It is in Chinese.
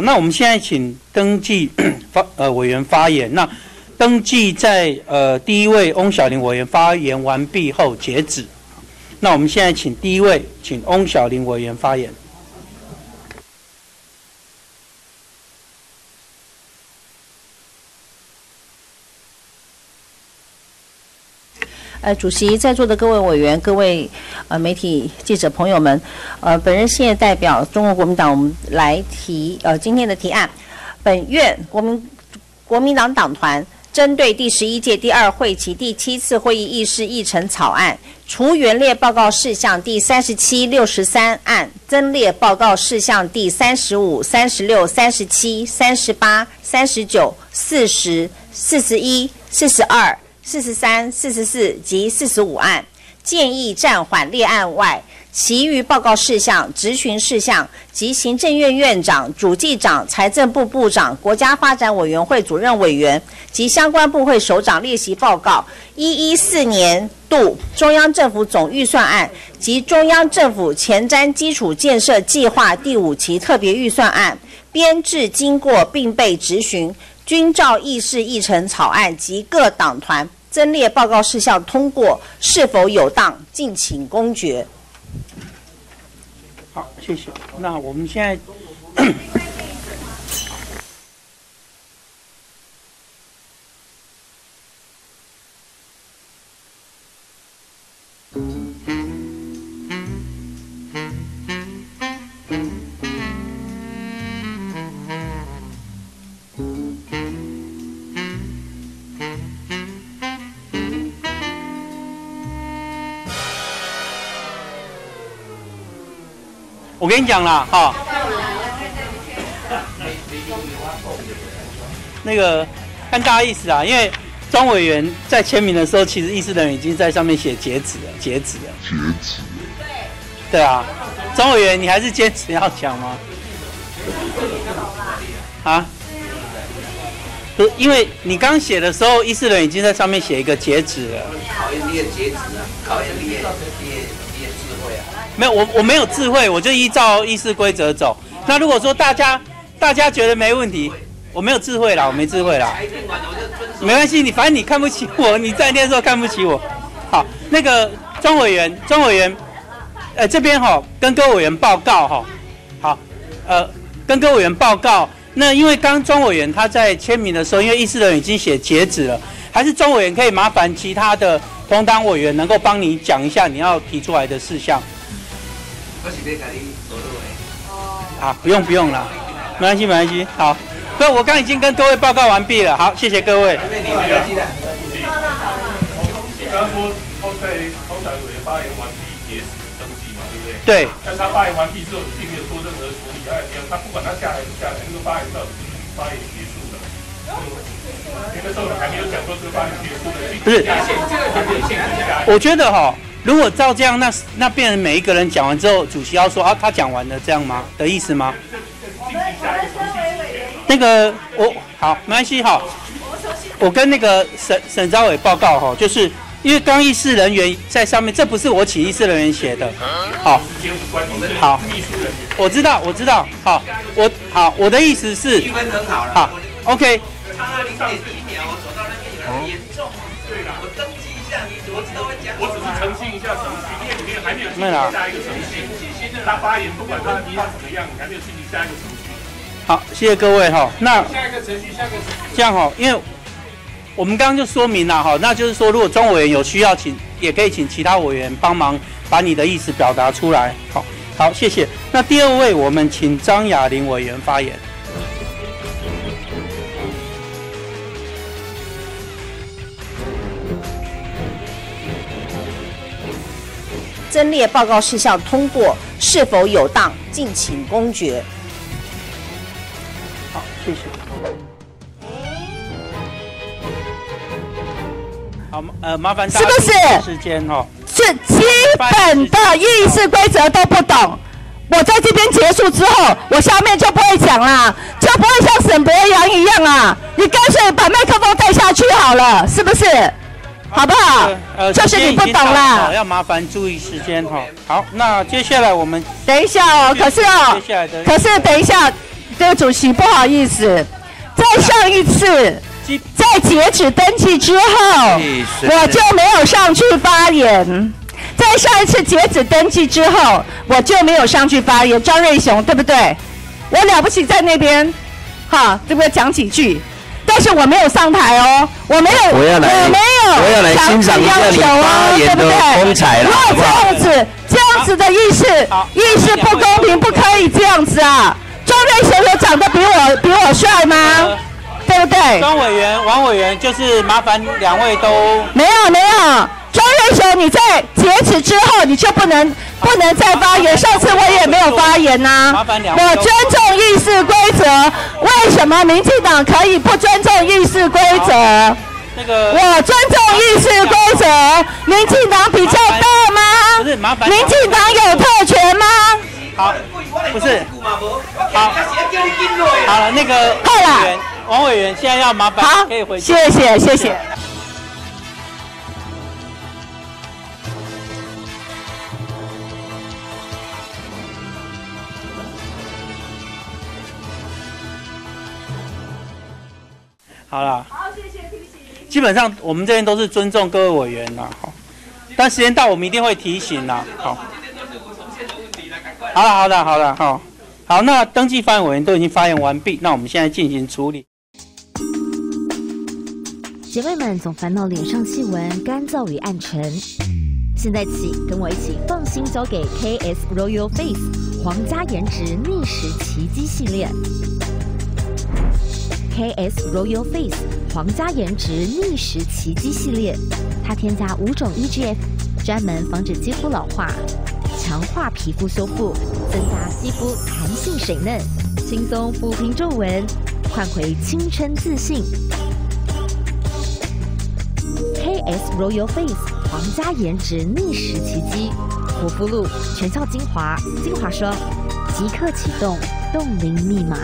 那我们现在请登记发呃委员发言。那登记在呃第一位翁小玲委员发言完毕后截止。那我们现在请第一位，请翁小玲委员发言。呃，主席，在座的各位委员、各位呃媒体记者朋友们，呃，本人现在代表中国国民党，我们来提呃今天的提案。本院国民国民党党团针对第十一届第二会期第七次会议议事议程草案，除原列报告事项第三十七、六十三案，增列报告事项第三十五、三十六、三十七、三十八、三十九、四十、四十一、四十二。四十三、四十四及四十五案，建议暂缓列案外，其余报告事项、执询事项及行政院院长、主计长、财政部部长、国家发展委员会主任委员及相关部会首长列席报告，一一四年度中央政府总预算案及中央政府前瞻基础建设计划第五期特别预算案编制经过并被执询，均照议事议程草案及各党团。增列报告事项通过是否有当，敬请公决。好，谢谢。那我们现在。我跟你讲啦，哈，那个看大家意思啊，因为庄委员在签名的时候，其实议事人已经在上面写截止了，截止了，截止。对对啊，庄委员，你还是坚持要讲吗？啊？不，因为你刚写的时候，议事人已经在上面写一个截止了。考验你的截止啊，考验你的你的你的智慧啊。没有，我我没有智慧，我就依照议事规则走。那如果说大家大家觉得没问题，我没有智慧啦，我没智慧啦。没关系，你反正你看不起我，你在那时候看不起我。好，那个庄委员，庄委员，呃，这边哈跟各位委员报告哈。好，呃，跟各位委员报告。那因为刚庄委员他在签名的时候，因为议事人已经写截止了，还是庄委员可以麻烦其他的同党委员能够帮你讲一下你要提出来的事项。好，不用不用了，没关系没关系。好，那我刚已经跟各位报告完毕了。好，谢谢各位。你刚刚说后在后台委员发言完毕截止登记嘛，对不对？对。但他发言完毕之后，并没有做任何处理，他他不管他下来不下来，那个发言到发言结束了。那个时候还没有讲说这个发言结束了。不是，我觉得哈，如果照这样，那那变成每一个人讲完之后，主席要说啊，他讲完了这样吗？的意思吗？那个我好，没关系哈。我跟那个沈沈昭伟报告哈，就是因为刚议事人员在上面，这不是我请议事人员写的。好，好，我知道，我知道。好，我好，我的意思是，气氛很好。好，OK。差那零点一秒，我走到那边有人严重。对了，我登记我。只是澄清一下程序，因为里面还没有进没有行下一个程序。他发言不管他你要怎么样，你还没有进行下一个程序。好，谢谢各位哈。那下一个程序，下个。这样哈，因为我们刚刚就说明了哈，那就是说，如果庄委员有需要，请也可以请其他委员帮忙把你的意思表达出来。好，好，谢谢。那第二位，我们请张雅玲委员发言。增列报告事项通过是否有当，敬请公决。好，谢谢。好，呃，麻烦大家是不是时间哦？是基本的议事规则都不懂。我在这边结束之后，我下面就不会讲啦，就不会像沈博阳一样啊。你干脆把麦克风带下去好了，是不是？好不好？呃，就是你不懂了啦。要麻烦注意时间哈。好，那接下来我们等一下哦，可是哦接下来的，可是等一下，对主席不好意思，在上一次在截止登记之后，我就没有上去发言。在上一次截止登记之后，我就没有上去发言。张瑞雄，对不对？我了不起在那边，哈，对不对？讲几句，但是我没有上台哦，我没有，我要来要来欣赏一下你发言的风采了如果好不好这样子，这样子的意识好，意识不公平，不可以这样子啊！周瑞雄有长得比我比我帅吗？呃对不对？庄委员、王委员，就是麻烦两位都没有没有，庄瑞雄，你在截止之后你就不能不能再发言。上次我也没有发言呐、我尊重议事规则，为什么民进党可以不尊重议事规则？那个我尊重议事规则，民进党比较大吗？不是麻烦民进党有特权吗？好，不是好好了，那个委员，王委员现在要麻烦好可以回，去。谢谢谢谢。好了。基本上我们这边都是尊重各位委员啦，好，但时间到我们一定会提醒啦，好。好了，好了，好了，好，好，那登记发言委员都已经发言完毕，那我们现在进行处理。姐妹们总烦恼脸上细纹干燥与暗沉，现在起跟我一起放心交给 KS Royal Face 皇家颜值逆时奇迹系列。KS Royal Face 皇家颜值逆时奇迹系列，它添加五种 EGF，专门防止肌肤老化，强化皮肤修复，增加肌肤弹性水嫩，轻松抚平皱纹，换回青春自信。KS Royal Face 皇家颜值逆时奇迹，护肤露、全效精华、精华霜，即刻启动冻龄密码。